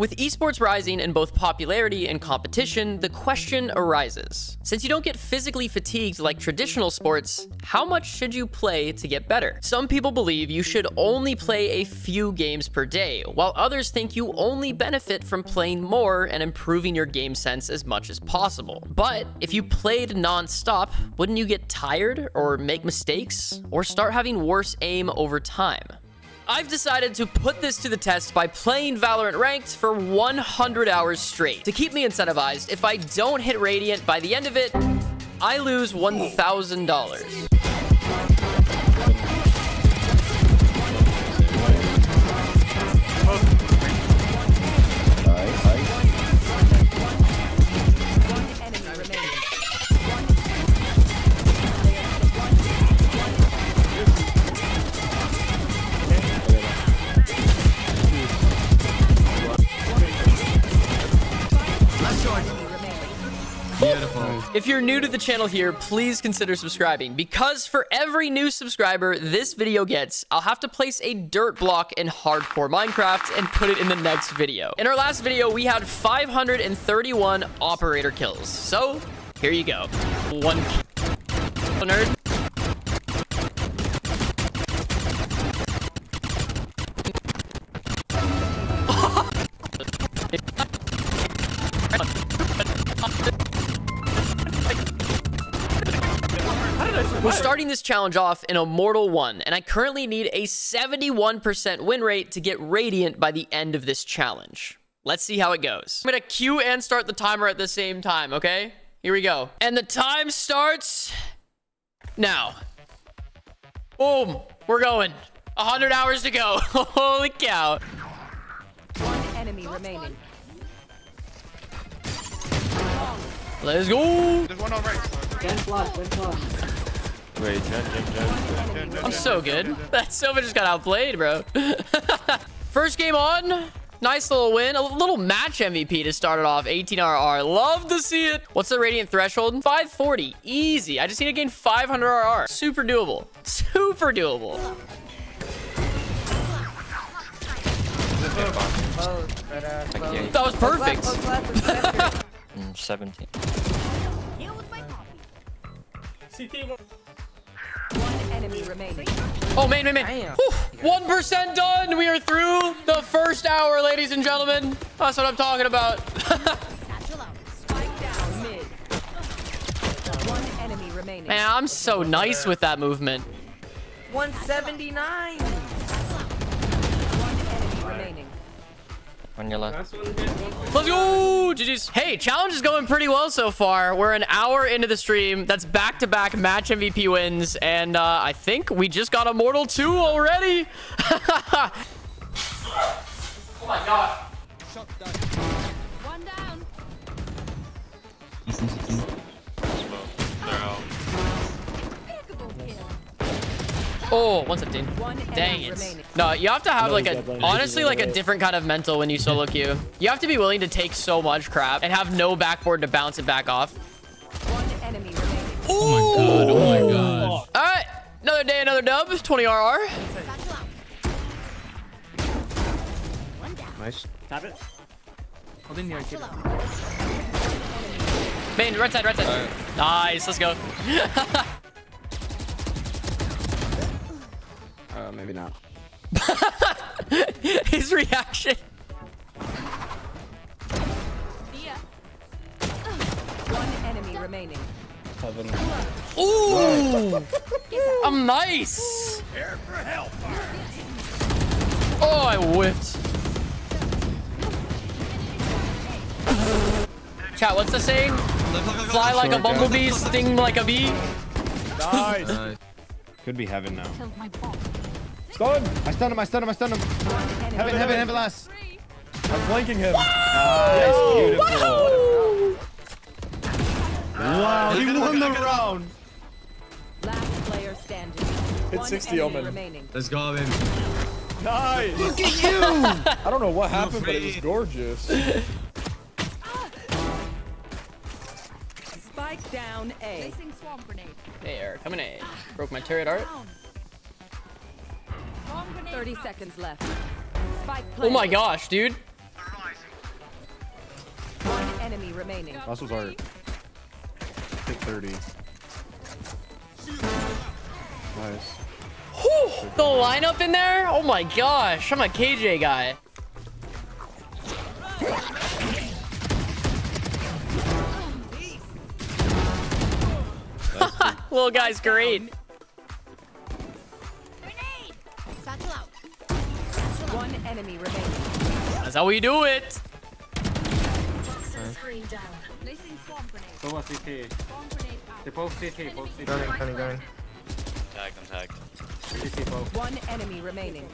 With esports rising in both popularity and competition, the question arises. Since you don't get physically fatigued like traditional sports, how much should you play to get better? Some people believe you should only play a few games per day, while others think you only benefit from playing more and improving your game sense as much as possible. But if you played non-stop, wouldn't you get tired or make mistakes or start having worse aim over time? I've decided to put this to the test by playing Valorant Ranked for 100 hours straight. To keep me incentivized, if I don't hit Radiant by the end of it, I lose $1,000. If you're new to the channel here, please consider subscribing because for every new subscriber this video gets, I'll have to place a dirt block in hardcore Minecraft and put it in the next video. In our last video, we had 531 operator kills. So here you go. One nerd. This challenge off in Immortal 1, and I currently need a 71% win rate to get Radiant by the end of this challenge. Let's see how it goes. I'm gonna queue and start the timer at the same time, okay? Here we go. And the time starts now. Boom. We're going. 100 hours to go. Holy cow. One enemy remaining. Let's go. There's one on right. Wait, Jen, Jen, Jen, Jen, Jen. I'm so good. That Silva just got outplayed, bro. First game on. Nice little win. A little match MVP to start it off. 18 RR. Love to see it. What's the radiant threshold? 540. Easy. I just need to gain 500 RR. Super doable. Super doable. That was perfect. Mm, 17. One enemy remaining. Oh, main, main, main. Whew. 1% done. We are through the first hour, ladies and gentlemen. That's what I'm talking about. Spike down mid. One enemy remaining. Man, I'm so nice with that movement. 179. On your left. Let's go! GG's. Hey, challenge is going pretty well so far. We're an hour into the stream. That's back-to-back match MVP wins. And uh, I think we just got Immortal 2 already. oh my god. One down. Oh, 117. One Dang enemy it. remaining. No, you have to have like a, honestly, like a different kind of mental when you solo queue. You have to be willing to take so much crap and have no backboard to bounce it back off. One enemy remaining. Oh my god, oh my god. All right, another day, another dub, 20 RR. Nice. Tap it. Hold in here, kid. Main, right side, right side. Nice, let's go. Uh, maybe not. His reaction. One enemy remaining. Ooh, I'm nice. Oh, I whiffed. Chat, what's the saying? Fly like a bumblebee, sting like a bee. Nice. Could be heaven now. Stun! I stun him, I stun him, I stun him. Heaven, heaven, heaven last. I'm flanking him. Nice, beautiful. Wow, he won the round. Last player standing. Hit One 60 Omen. remaining. Let's go, baby. Nice. Look at you. I don't know what happened, but it was gorgeous. Spike down A. Hey, Eric, coming A. Broke my turret art. 30 seconds left. Spike Oh my gosh, dude. One enemy remaining. Last was art. Hit 30. Nice. The lineup in there? Oh my gosh, I'm a KJ guy. Little guy's great. Enemy remaining. That's how we do it. Go on CT. They both CT, both CT. Going, going, going. Tag on tag. CT both. One enemy remaining.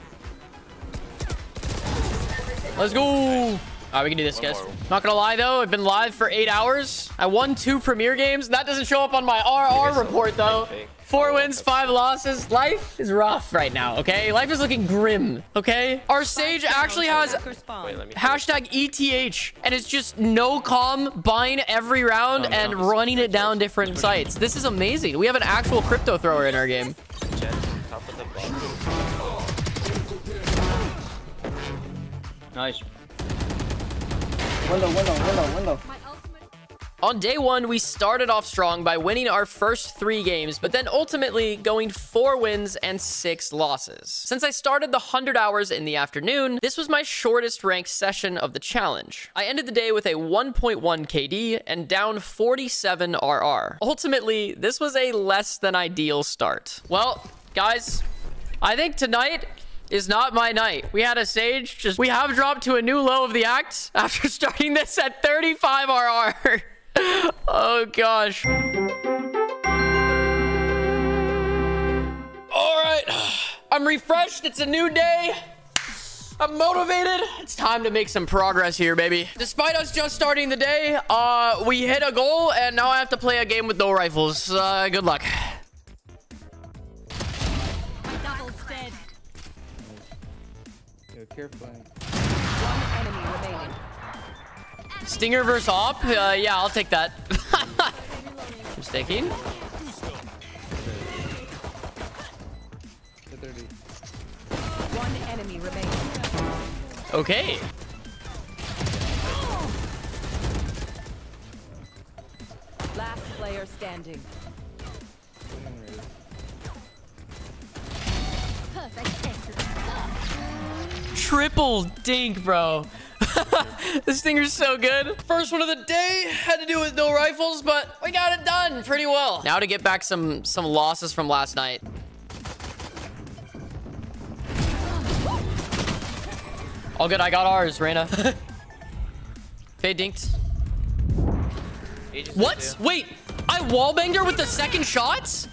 Let's go. All right, we can do this, guys. Not gonna lie though, I've been live for eight hours. I won two Premier games. That doesn't show up on my RR report though. Four wins, five losses. Life is rough right now, okay? Life is looking grim, okay? Our Sage actually has hashtag ETH and it's just no calm buying every round and running it down different sites. This is amazing. We have an actual crypto thrower in our game. Jett, top of the block. Nice. Window, window, window, window. On day one, we started off strong by winning our first three games, but then ultimately going four wins and six losses. Since I started the 100 hours in the afternoon, this was my shortest ranked session of the challenge. I ended the day with a 1.1 KD and down 47 RR. Ultimately, this was a less than ideal start. Well, guys, I think tonight is not my night. We had a sage, just we have dropped to a new low of the act after starting this at 35 RR. oh gosh. All right. I'm refreshed. It's a new day. I'm motivated. It's time to make some progress here, baby. Despite us just starting the day, uh, we hit a goal, and now I have to play a game with no rifles. Uh, good luck. Yo, careful. One enemy remaining. Stinger versus op? Uh, yeah, I'll take that. I'm staking. One enemy remaining. Okay. Last player standing. Triple dink, bro. this Stinger's so good. First one of the day. Had to do with no rifles, but we got it done pretty well. Now to get back some some losses from last night. All good. I got ours, Reyna. Fade dinked. What? Wait. I wallbanged her with the second shots?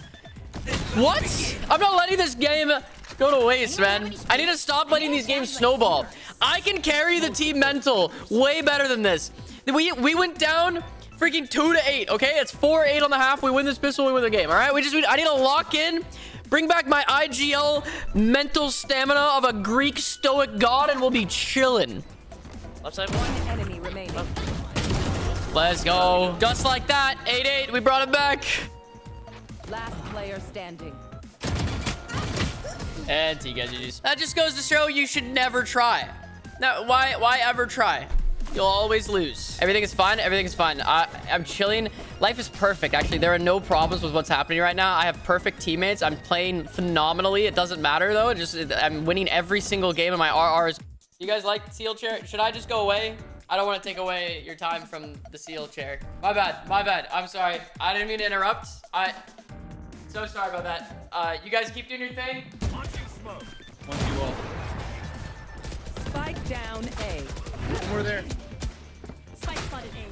What? I'm not letting this game go to waste, man. I need to stop letting these games snowball. I can carry the team mental way better than this. We we went down freaking two to eight. Okay, it's four eight on the half. We win this pistol. We win the game. All right. We just I need to lock in. Bring back my IGL mental stamina of a Greek stoic god, and we'll be chilling. Left side. One enemy remaining. Let's go. Just like that. 8-8. We brought it back. Last player standing. And see guys. That just goes to show you should never try. Now, why why ever try? You'll always lose. Everything is fine. Everything is fine. I, I'm chilling. Life is perfect. Actually, there are no problems with what's happening right now. I have perfect teammates. I'm playing phenomenally. It doesn't matter though. It just I'm winning every single game in my RRs. You guys like seal chair? Should I just go away? I don't want to take away your time from the seal chair. My bad. My bad. I'm sorry. I didn't mean to interrupt. I so sorry about that. Uh, you guys keep doing your thing. Spike down A. One more there. Spike spotted A.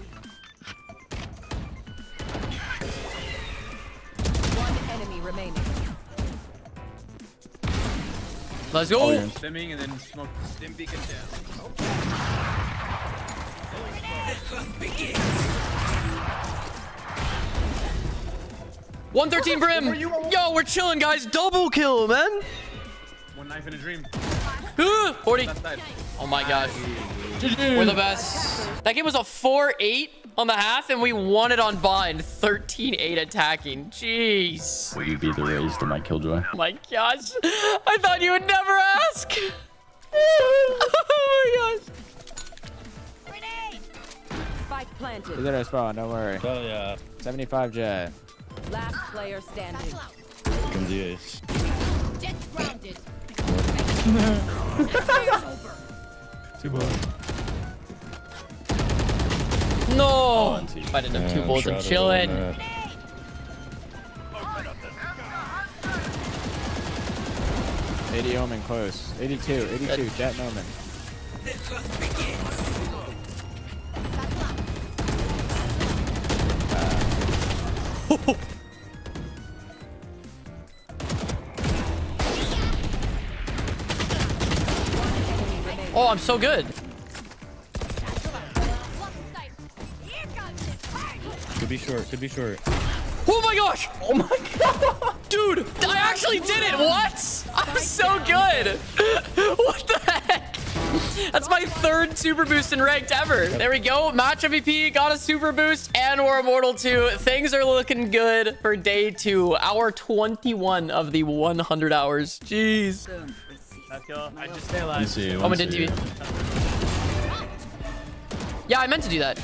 One enemy remaining. Let's go. Stimming and then smoke. Stim beacon down. One thirteen brim. Yo, we're chilling, guys. Double kill, man. One knife in a dream. Ah, 40. Oh my gosh. We're the best. That game was a 4-8 on the half, and we won it on bind. 13-8 attacking. Jeez. Will you be the Raze to my killjoy? Oh my gosh. I thought you would never ask. oh my gosh. Spike Spike planted. He's at our spawn, don't worry. Oh yeah. 75 Jett. Last player standing. Can do this. Jett's grounded. Two boys. No! and two. If I didn't have two Yeah, bullets, I'm chilling. Eighty Omen close. 82, 82, Jett and Omen. Oh, I'm so good. Could be short. Could be short. Oh my gosh! Oh my god! Dude, I actually did it! What? I'm so good! what the heck? That's my third super boost in ranked ever. There we go. Match MVP got a super boost and we're immortal 2. Things are looking good for day 2. Hour 21 of the 100 hours. Jeez. Let's go. I just stay One alive. C, Oh, one I did C. TV. Yeah, I meant to do that.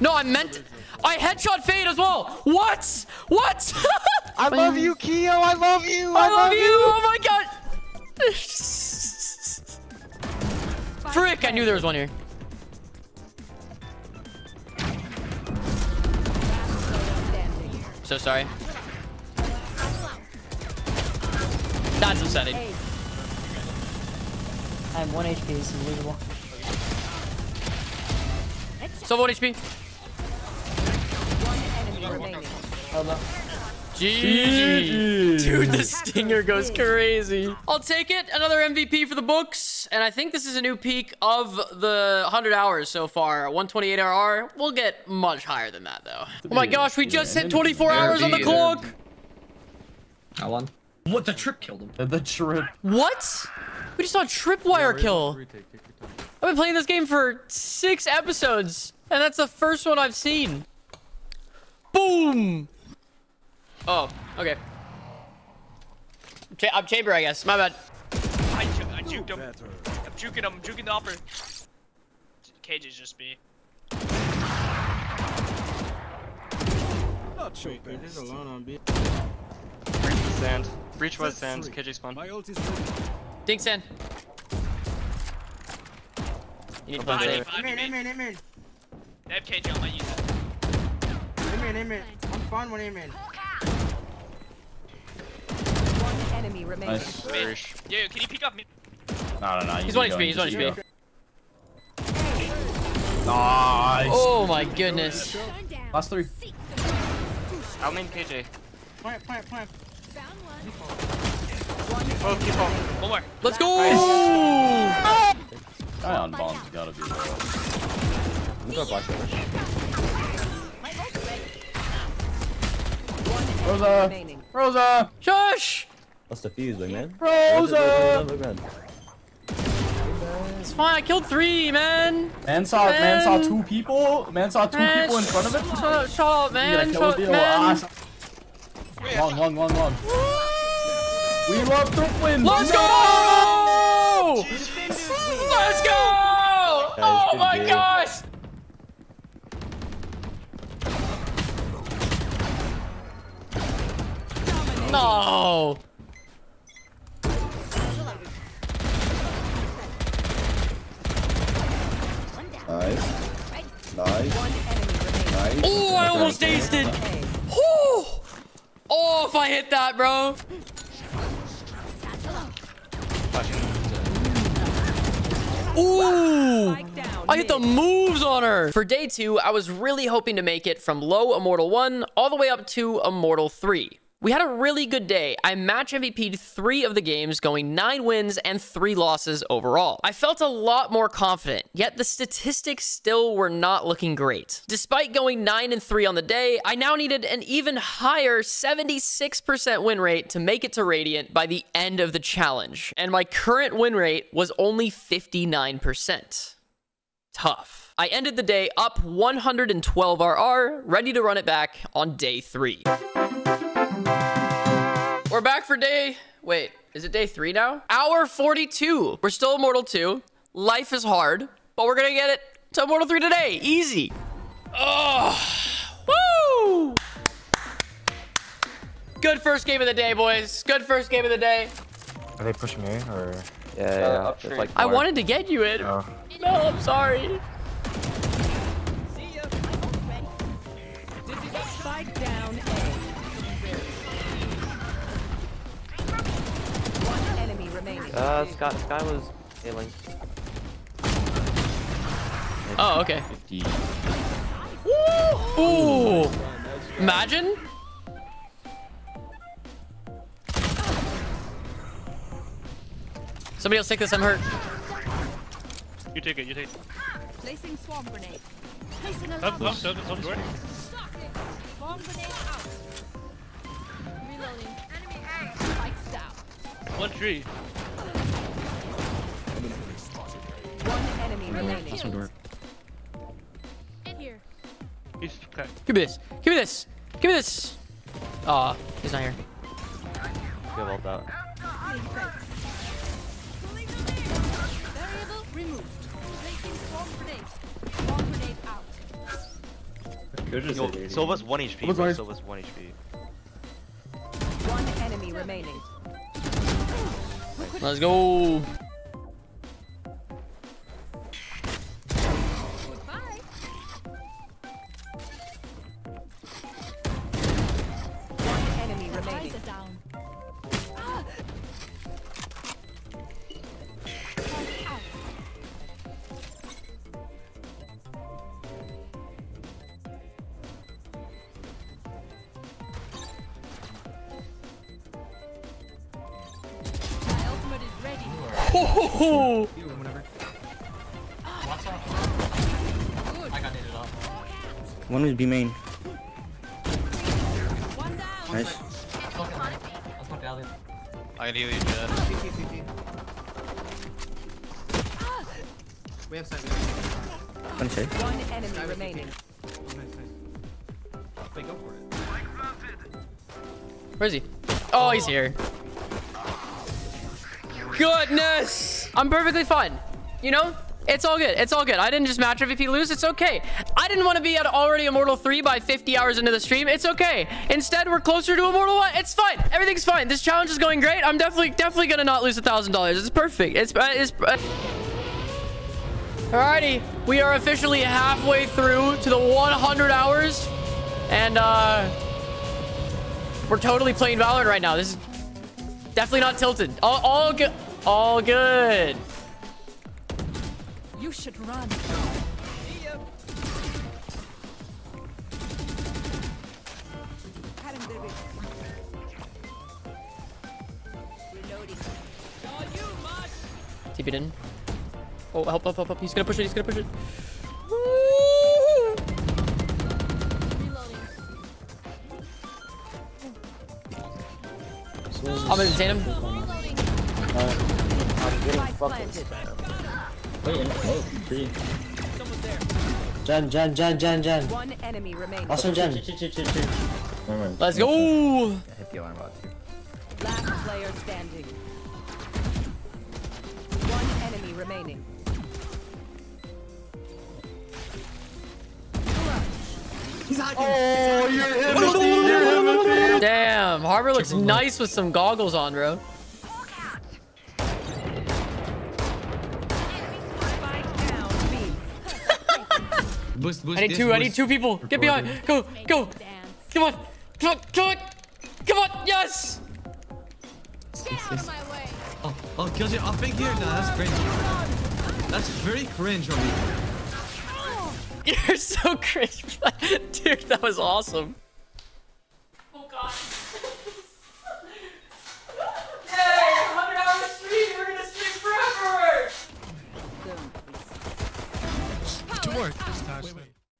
No, I meant... I headshot fade as well. What? What? I love you, Keeoh. I love you. I love you. Oh my god. Frick, I knew there was one here. So sorry. That's upsetting. I have one HP. This is losable. So 1 HP. Enemy. Hold up. GG. Dude, the stinger goes crazy. I'll take it. Another MVP for the books. And I think this is a new peak of the 100 hours so far. 128 RR. We'll get much higher than that, though. Oh my gosh, we just hit 24 hours on the clock. I won. What? The trip killed him. The trip. What? We just saw a tripwire kill. I've been playing this game for six episodes, and that's the first one I've seen. Boom! Oh, okay. Cha I'm chamber, I guess. My bad. I, ju I juked him. I'm juking him. I'm juking the upper. Cage is just B. This is alone on B. Sand. Breach was sand. KJ spawn. Dink sand. You need to punch it. Amen, amen, amen. They have KJ, I might use it. Amen, amen. I'm fine with amen. One enemy remaining. Nice. Mid. Yo, yo, can you pick up mid? No, no, no. He's keep 1 HP, he's 1 keep HP. going. Nice. Oh my goodness. Last three. I'll main KJ. Plant, plant, plant. Oh, keep on. One more. Let's go! Guy on bomb's gotta be low. Rosa! Remaining. Rosa! Shush! What's the fuse, man? Rosa! It's fine, I killed three, man. Man saw, man saw two people. Man saw two Man, people in front of him. Shut up, shut up, man. gotta kill Shut, the deal. man. Ah, Long, long, long, long. We love to win. Let's go! Let's go! Oh my gosh! No! Nice. Nice. One enemy remaining. Nice. Oh, I almost aced it. Oh, if I hit that, bro. Ooh. I hit the moves on her. For day two, I was really hoping to make it from low Immortal 1 all the way up to Immortal 3. We had a really good day. I match MVP'd three of the games, going nine wins and three losses overall. I felt a lot more confident, yet the statistics still were not looking great. Despite going nine and three on the day, I now needed an even higher 76% win rate to make it to Radiant by the end of the challenge. And my current win rate was only 59%. Tough. I ended the day up 112 RR, ready to run it back on day three. We're back for day. Wait, is it day three now? Hour 42. We're still Immortal 2. Life is hard, but we're gonna get it to Immortal 3 today. Easy. Oh, woo! Good first game of the day, boys. Good first game of the day. Are they pushing me or? Yeah, yeah. Uh, it's like I wanted to get you in. Oh. No, I'm sorry. Uh, Skye, Skye was ailing. Oh, okay. Ooh. Imagine. Somebody else take this. I'm hurt. You take it, you take it. Placing swarm grenade. Placing Up, alarm. up, up, up, door. Swarm grenade out. Reloading. Enemy A. Spikes down. One tree. One enemy remaining. In here. He's okay. Give me this. Give me this. Give me this. Aw, he's not here. Give ult out. Variable removed. Placing swarm grenade. Swarm grenade out. Yo, Silva's 1 HP. Look, Bro. guys. Silva's 1 HP. Let's go. I can heal you, Jett. One side. One enemy remaining. Where is he? Oh, he's here. Goodness! I'm perfectly fine. You know? It's all good. It's all good. I didn't just match MVP lose. It's okay. Didn't want to be at already Immortal 3 by 50 hours into the stream. It's okay. Instead, we're closer to Immortal 1. It's fine. Everything's fine. This challenge is going great. I'm definitely, definitely going to not lose a $1,000. It's perfect. It's, uh, it's, uh... Alrighty. We are officially halfway through to the 100 hours. And, uh... We're totally playing Valorant right now. This is definitely not tilted. All, all good. All good. You should run. TP it in. Oh, help, help, help, help. He's gonna push it. He's gonna push it. Reloading. I'm gonna detain him. Reloading. Spike planted. Wait, no, three. Jan, Jan, Jan, Jan, Jan. One enemy remaining. Also Jan. Never mind. Let's go. I hit the alarm bot too. Last player standing. One enemy remaining. Oh, you're him. You're him. Damn, Harbor looks nice with some goggles on, bro. Spike down. B. Boost, boost. I need this, two. I need two people. Get behind. Go, go. Come on. Come on. Come on. Come on. Yes. Get out of my way. Oh, Killjoy, I'll fake here. Nah, that's cringe. That's very cringe on me. You're so cringe, dude. That was awesome. Oh god. hey, 100 hour stream. We're gonna stream forever. Two more.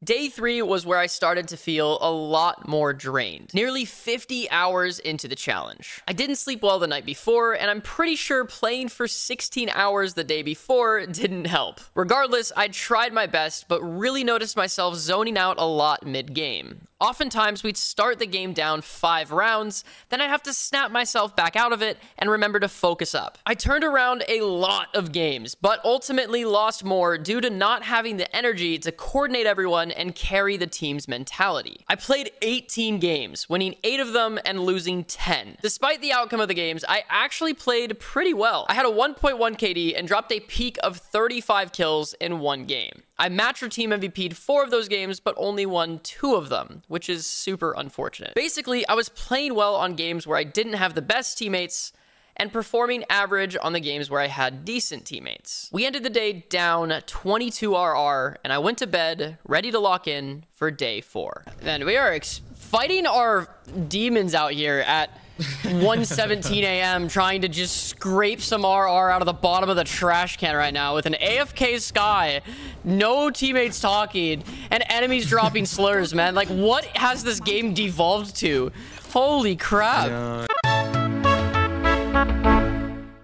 Day three was where I started to feel a lot more drained. Nearly 50 hours into the challenge. I didn't sleep well the night before, and I'm pretty sure playing for 16 hours the day before didn't help. Regardless, I tried my best, but really noticed myself zoning out a lot mid-game. Oftentimes, we'd start the game down five rounds, then I'd have to snap myself back out of it and remember to focus up. I turned around a lot of games, but ultimately lost more due to not having the energy to coordinate everyone and carry the team's mentality. I played 18 games, winning 8 of them and losing 10. Despite the outcome of the games, I actually played pretty well. I had a 1.1 KD and dropped a peak of 35 kills in one game. I matched or team MVP'd four of those games, but only won two of them, which is super unfortunate. Basically, I was playing well on games where I didn't have the best teammates, and performing average on the games where I had decent teammates. We ended the day down 22 RR, and I went to bed ready to lock in for day four. Then we are fighting our demons out here at 1:17 a.m. trying to just scrape some RR out of the bottom of the trash can right now with an AFK Skye, no teammates talking, and enemies dropping slurs, man. Like, what has this game devolved to? Holy crap. Yeah.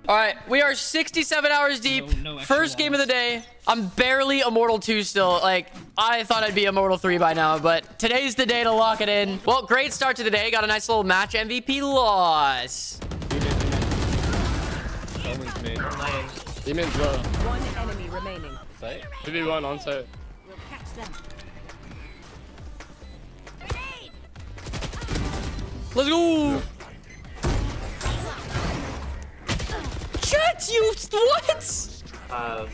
All right, we are 67 hours deep. No, no First game of the day. I'm barely Immortal 2 still. Like, I thought I'd be Immortal 3 by now, but today's the day to lock it in. Well, great start to the day. Got a nice little match MVP loss. Demon's low. One enemy remaining. Site? 2v1 on site. We'll catch them. Let's go! Chat, you what? Uh,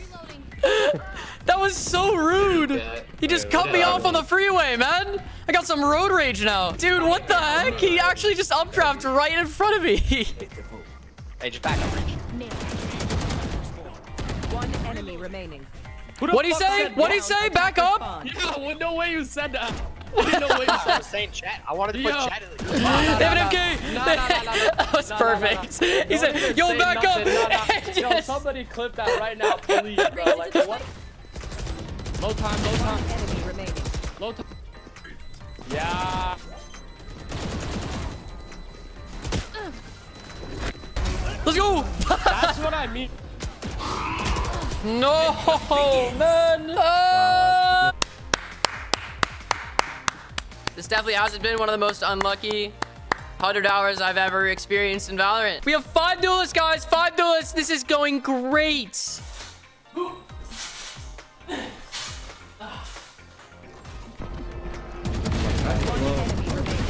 that was so rude. He just cut me off on the freeway, man. I got some road rage now. Dude, what the heck? He actually just updrafted right in front of me. hey, just back up, Rich. One enemy remaining. What'd he say? What'd he say? Back up? Yeah, no way you said that. I was saying chat. I wanted to put chat in the MK! No, no, no, That was perfect. He said, yo, back up! Yo, somebody clip that right now, please, bro. Like, what? Low time, low time. Enemy remaining. Low time. Yeah. Let's go! That's what I mean. No, man! Uh, this definitely hasn't been one of the most unlucky 100 hours I've ever experienced in Valorant. We have five duelists, guys. Five duelists. This is going great.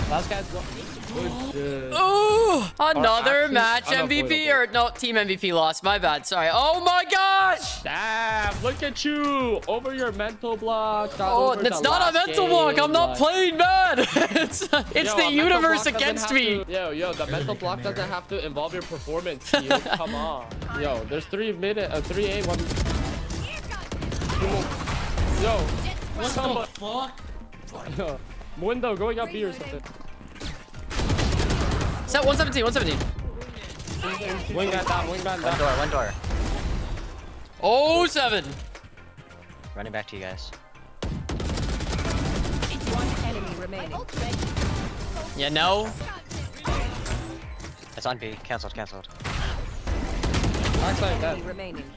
Last guy's Oh, another match MVP or no team MVP loss. My bad. Sorry. Oh my gosh. Damn, look at you over your mental block. Oh, it's not a mental block. I'm not playing bad. it's it's yo, the universe against me. To, yo, yo, the mental block doesn't have to involve your performance. Come on. Yo, there's three minute, uh, three A, one. Yo, what the fuck? Yo, window going up B or something. Set 117, 117. Wing man down, wing man down. One door, one door. Oh, seven. Running back to you guys. One enemy remaining. Yeah, no. It's on B. Cancelled, cancelled. Remaining.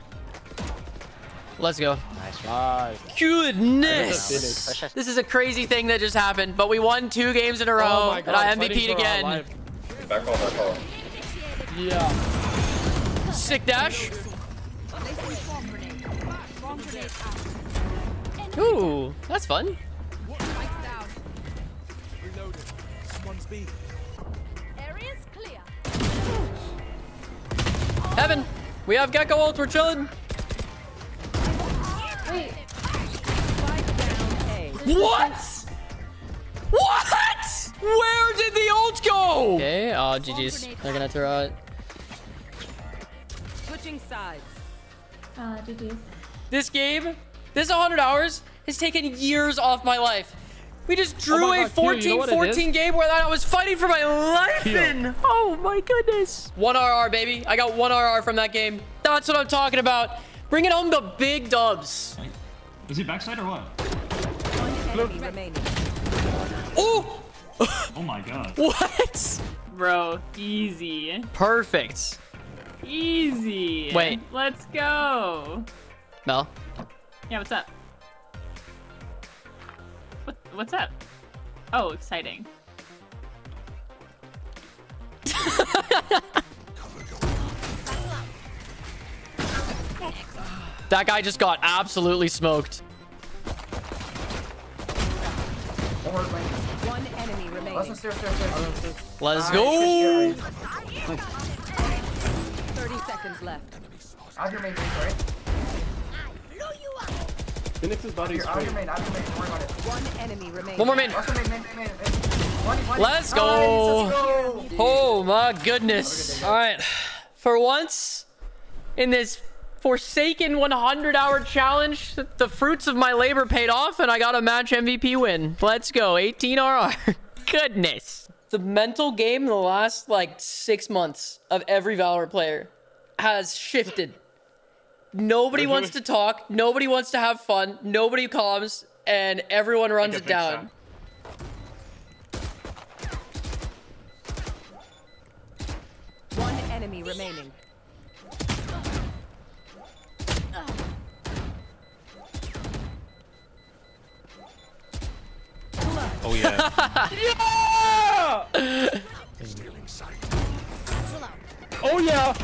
Let's go. Nice. Nice. Goodness. This is a crazy thing that just happened, but we won two games in a row, oh God, and I MVP'd again. Back off, back off. Yeah. Sick dash. Ooh, that's fun. Heaven, we have Gekko ult, we're chilling. What? What? Where did the ult go? Okay, oh, GG's. They're gonna throw it. Switching sides. Uh, GG's. This game, this 100 hours, has taken years off my life. We just drew oh a 14-14 you know game where I was fighting for my life in. Oh my goodness. One RR, baby. I got one RR from that game. That's what I'm talking about. Bringing home the big dubs. Is he backside or what? One enemy remaining. Oh! Oh my god. What? Bro, easy. Perfect. Easy. Wait. Let's go. Mel? Yeah, what's up? What, what's up? Oh, exciting. That guy just got absolutely smoked. One enemy remaining. Let's go. 30 seconds left. Out your main base, right? Phoenix's body is straight. main, main, don't worry about it. One enemy remaining. One more main. Main, main, main, main. One, one. Let's Nice, go. let's go. Oh my goodness. All right. For once in this forsaken 100 hour challenge, the fruits of my labor paid off and I got a match MVP win. Let's go. 18 RR. goodness. The mental game in the last like six months of every Valorant player has shifted. Nobody wants to talk. Nobody wants to have fun. Nobody calms. And everyone runs it down. One enemy remaining. Oh yeah. Oh yeah.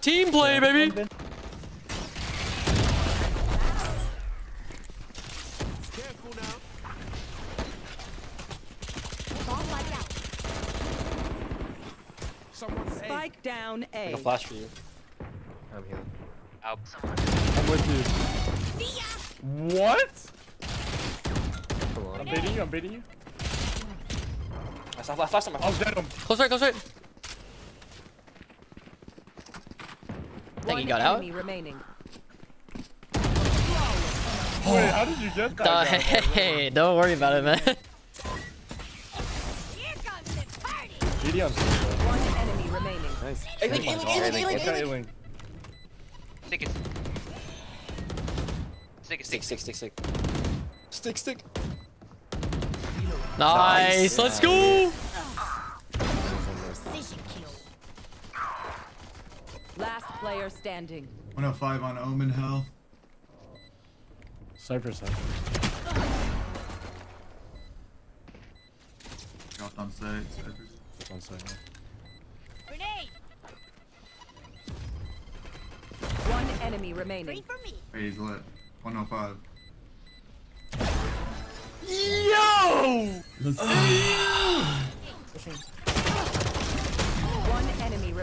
Team play, baby. Spike down A. A flash for you. I'm healing. Out. I'm with you. What? Come on. I'm baiting you. I'm baiting you. I saw flash. Flash on my. I was dead. him. Close right, close right. Think he got out? enemy remaining. Wait, how did you get that? Uh, guy? hey, don't worry about it, man. GD on One enemy remaining. Nice. Ailing, Oh my ailing, God. ailing, ailing, ailing. ailing. Stick it. Stick it, Stick, stick. stick, stick, stick. Stick, stick. nice, let's go. Last player standing. 105 on Omen Hell. Cypher side. Dropped on site. It's on side. Grenade. One enemy remaining. Hey, he's lit. 105. One enemy remaining.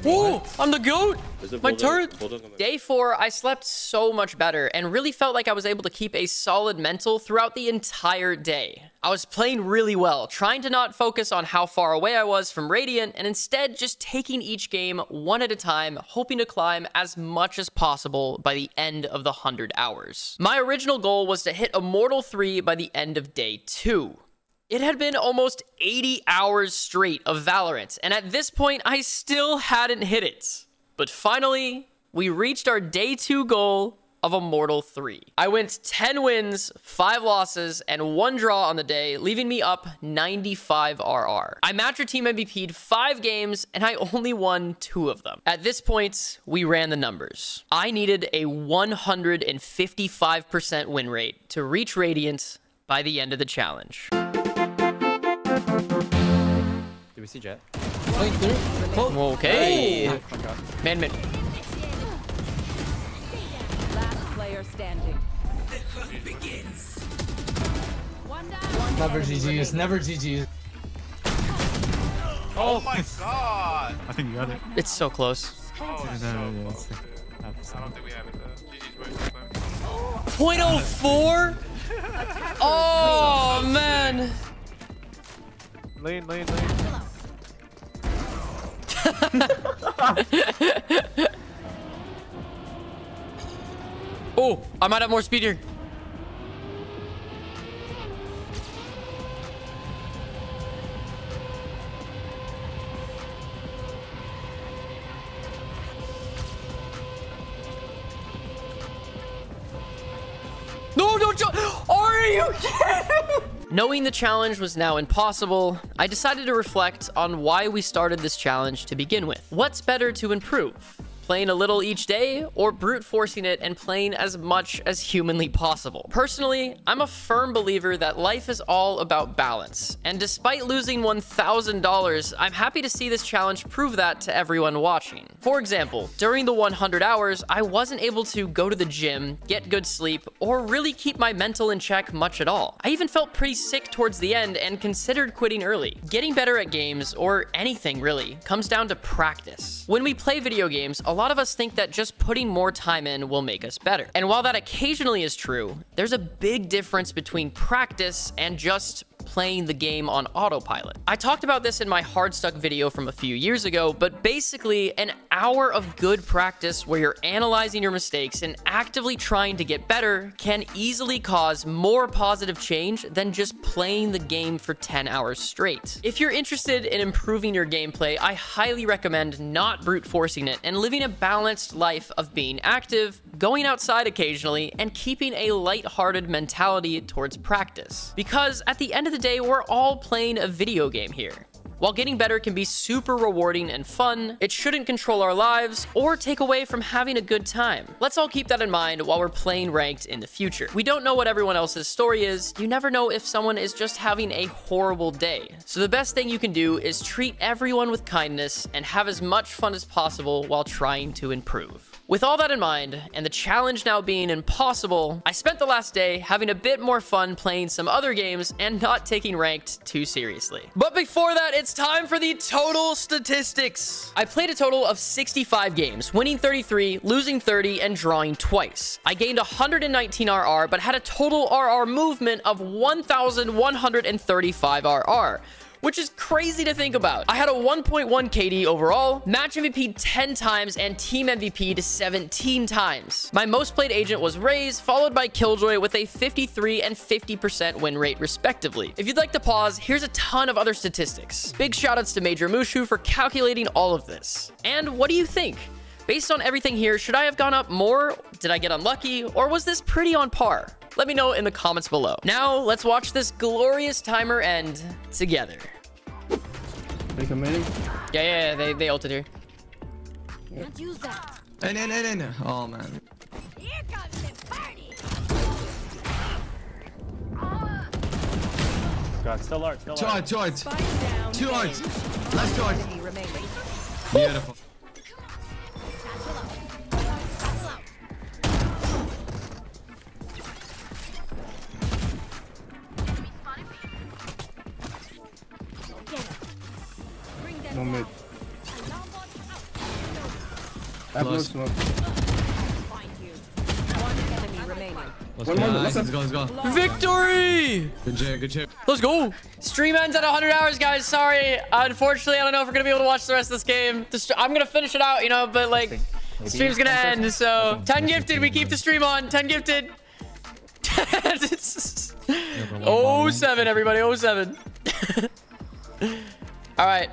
Woo, I'm the goat. My turret. bulldog on the- Day four, I slept so much better and really felt like I was able to keep a solid mental throughout the entire day. I was playing really well, trying to not focus on how far away I was from Radiant and instead just taking each game one at a time, hoping to climb as much as possible by the end of the 100 hours. My original goal was to hit Immortal 3 by the end of day 2. It had been almost 80 hours straight of Valorant, and at this point, I still hadn't hit it. But finally, we reached our day two goal of Immortal 3. I went 10 wins, 5 losses, and 1 draw on the day, leaving me up 95 RR. I matched your team MVP'd 5 games, and I only won 2 of them. At this point, we ran the numbers. I needed a 155% win rate to reach Radiant by the end of the challenge. Did we see Jett? Okay. Man, man. Last player standing. One down. One Never enemy GG's, never GG's. Oh my god. I think you got it. It's so close. Oh, No, so no, no, close. it's- I don't think we have it though. GG's 0.04? Oh, man. Lane, lane, lane. Oh, I might have more speed here. No, don't jump. Are you kidding? Knowing the challenge was now impossible, I decided to reflect on why we started this challenge to begin with. What's better to improve? Playing a little each day, or brute forcing it and playing as much as humanly possible. Personally, I'm a firm believer that life is all about balance, and despite losing $1,000, I'm happy to see this challenge prove that to everyone watching. For example, during the 100 hours, I wasn't able to go to the gym, get good sleep, or really keep my mental in check much at all. I even felt pretty sick towards the end and considered quitting early. Getting better at games, or anything really, comes down to practice. When we play video games, a lot of us think that just putting more time in will make us better. And while that occasionally is true, there's a big difference between practice and just playing the game on autopilot. I talked about this in my Hardstuck video from a few years ago, but basically an hour of good practice where you're analyzing your mistakes and actively trying to get better can easily cause more positive change than just playing the game for 10 hours straight. If you're interested in improving your gameplay, I highly recommend not brute forcing it and living a balanced life of being active, going outside occasionally, and keeping a light-hearted mentality towards practice. Because at the end of the day, we're all playing a video game here. While getting better can be super rewarding and fun, it shouldn't control our lives or take away from having a good time. Let's all keep that in mind while we're playing ranked in the future. We don't know what everyone else's story is. You never know if someone is just having a horrible day. So the best thing you can do is treat everyone with kindness and have as much fun as possible while trying to improve. With all that in mind, and the challenge now being impossible, I spent the last day having a bit more fun playing some other games and not taking ranked too seriously. But before that, it's time for the total statistics. I played a total of 65 games, winning 33, losing 30, and drawing twice. I gained 119 RR, but had a total RR movement of 1,135 RR which is crazy to think about. I had a 1.1 KD overall, match MVP 10 times, and team MVP 17 times. My most played agent was Raze, followed by Killjoy with a 53 and 50% win rate respectively. If you'd like to pause, here's a ton of other statistics. Big shoutouts to Major Mushu for calculating all of this. And what do you think? Based on everything here, should I have gone up more? Did I get unlucky? Or was this pretty on par? Let me know in the comments below. Now, let's watch this glorious timer end together. They committing? Yeah, yeah, yeah, they, they ulted here. Can't use that. Hey, no, no, no, no. Oh, man. Here comes the party. God, still art, still Two art. art, two art. Two art. Last two art. Beautiful. No mid. I have no smoke. One enemy remaining. Let's One go, more, let's Let's go, let's go. Victory! Good job, good job. Let's go. Stream ends at 100 hours, guys. Sorry. Unfortunately, I don't know if we're going to be able to watch the rest of this game. I'm going to finish it out, you know, but like, the stream's going to end. So, 10 gifted. We keep the stream on. 10 gifted. oh, 07, everybody. 07. All right.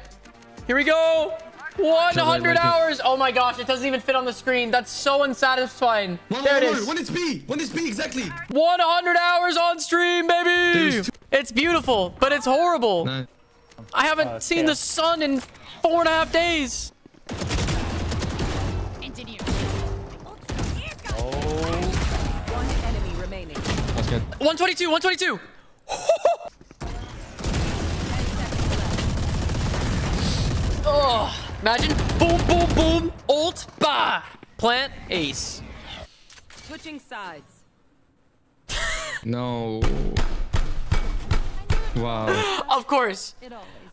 Here we go. 100 hours. Oh my gosh, it doesn't even fit on the screen. That's so unsatisfying. One there more, it one is. more. One is B. One is B, exactly. 100 hours on stream, baby. It's beautiful, but it's horrible. No. I haven't Uh, seen scale. the sun in four and a half days. Engineer. One enemy remaining. That's good. 122, 122. oh, imagine. Boom, boom, boom. Ult, bah. Plant, ace. Switching sides. No. Wow. Of course.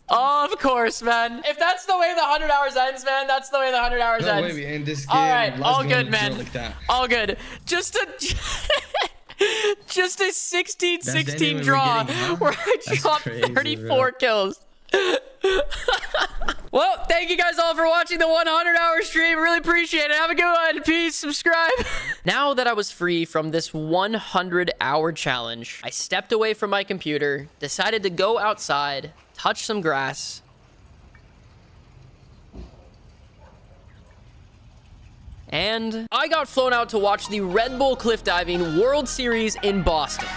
Of course, man. If that's the way the 100 hours ends, man, that's the way the 100 hours No ends. way we end this game. All right, Let's all go good, man. Like. All good. Just a just a 16-16 draw getting, huh? where I dropped 34 bro. kills. well, thank you guys all for watching the 100 hour stream. Really appreciate it. Have a good one. Peace. Subscribe. now that I was free from this 100 hour challenge, I stepped away from my computer, decided to go outside, touch some grass, And I got flown out to watch the Red Bull Cliff Diving World Series in Boston.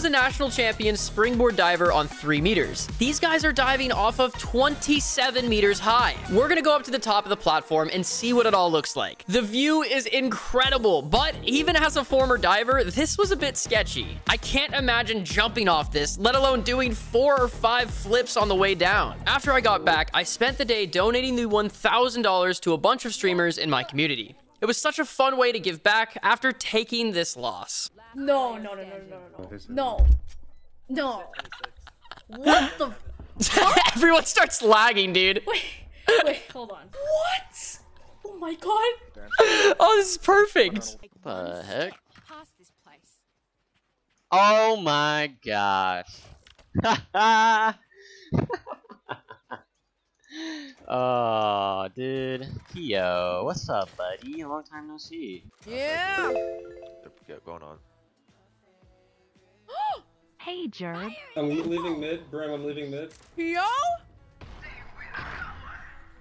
Was a national champion springboard diver on 3 meters. These guys are diving off of 27 meters high. We're gonna go up to the top of the platform and see what it all looks like. The view is incredible, but even as a former diver, this was a bit sketchy. I can't imagine jumping off this, let alone doing four or five flips on the way down. After I got back, I spent the day donating the $1,000 to a bunch of streamers in my community. It was such a fun way to give back after taking this loss. No, no, no, no, no, no, no. No. What the Everyone starts lagging, dude. Wait, wait, hold on. What? Oh my god. Oh, this is perfect. What the heck? Pass this place. Oh my gosh. oh, dude. Yo, what's up, buddy? Long time no see. Yeah. Yeah, going on. hey, Jerb. I'm leaving mid, Bram. I'm leaving mid. Yo?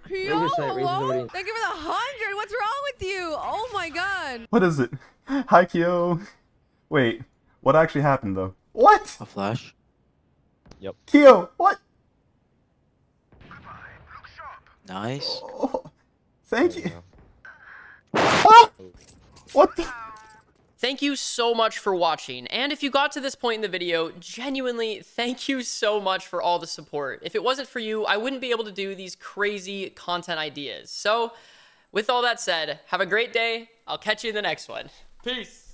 Yo, Razor hello? Thank you for the hundred. What's wrong with you? Oh my god. What is it? Hi, Keeoh. Wait, what actually happened though? What? A flash. Yep. Keeoh, what? Nice. Thank you. Ah! What the? Thank you so much for watching, and if you got to this point in the video, genuinely, thank you so much for all the support. If it wasn't for you, I wouldn't be able to do these crazy content ideas. So, with all that said, have a great day. I'll catch you in the next one. Peace.